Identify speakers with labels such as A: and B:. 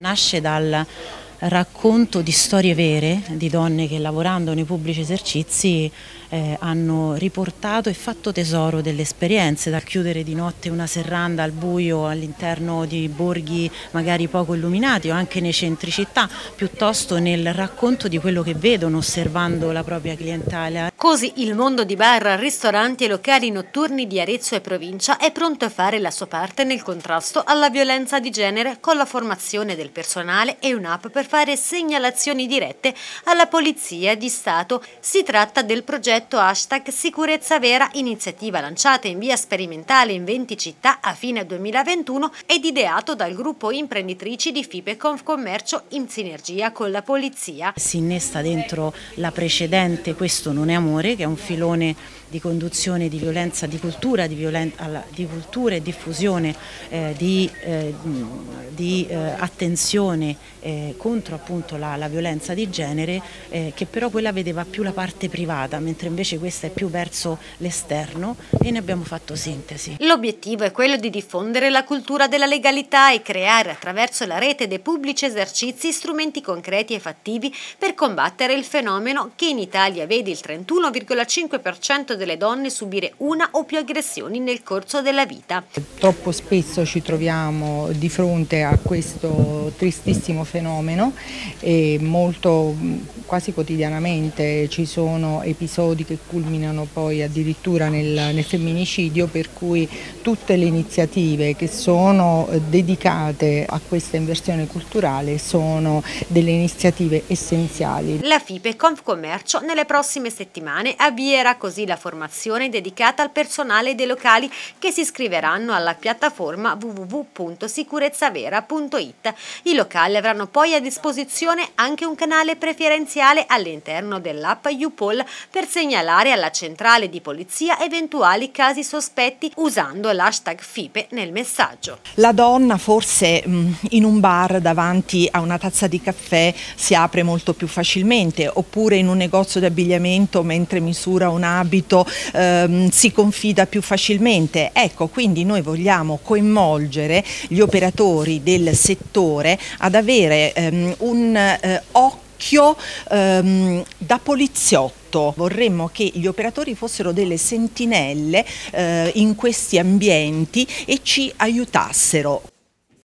A: Nasce dal racconto di storie vere di donne che lavorando nei pubblici esercizi eh, hanno riportato e fatto tesoro delle esperienze, dal chiudere di notte una serranda al buio all'interno di borghi magari poco illuminati o anche nei centri città, piuttosto nel racconto di quello che vedono osservando la propria clientela.
B: Così il mondo di bar, ristoranti e locali notturni di Arezzo e provincia è pronto a fare la sua parte nel contrasto alla violenza di genere con la formazione del personale e un'app per fare segnalazioni dirette alla Polizia di Stato. Si tratta del progetto hashtag Sicurezza Vera, iniziativa lanciata in via sperimentale in 20 città a fine 2021 ed ideato dal gruppo imprenditrici di FIPE Confcommercio in sinergia con la Polizia.
A: Si innesta dentro la precedente Questo non è amore, che è un filone di conduzione di violenza, di cultura, di, violen di cultura e diffusione eh, di, eh, di eh, attenzione eh, contro appunto la, la, violenza di genere eh, che però quella vedeva più la parte privata mentre invece questa è più verso l'esterno e ne abbiamo fatto sintesi.
B: L'obiettivo è quello di diffondere la cultura della legalità e creare attraverso la rete dei pubblici esercizi strumenti concreti e fattivi per combattere il fenomeno che in Italia vede il 31,5% delle donne subire una o più aggressioni nel corso della vita.
C: Troppo spesso ci troviamo di fronte a questo tristissimo fenomeno molto quasi quotidianamente ci sono episodi che culminano poi addirittura nel, nel femminicidio per cui tutte le iniziative che sono dedicate a questa inversione culturale sono delle iniziative essenziali.
B: La FIPE Confcommercio nelle prossime settimane avvierà così la formazione dedicata al personale dei locali che si iscriveranno alla piattaforma www.sicurezzavera.it. I locali avranno poi a disposizione anche un canale preferenziale all'interno dell'app UPOL per segnalare alla centrale di polizia eventuali casi sospetti usando l'hashtag FIPE nel messaggio.
D: La donna forse in un bar davanti a una tazza di caffè si apre molto più facilmente oppure in un negozio di abbigliamento mentre misura un abito ehm, si confida più facilmente. Ecco, quindi noi vogliamo coinvolgere gli operatori del settore ad avere ehm, un eh, occhio ehm, da poliziotto. Vorremmo che gli operatori fossero delle sentinelle eh, in questi ambienti e ci aiutassero.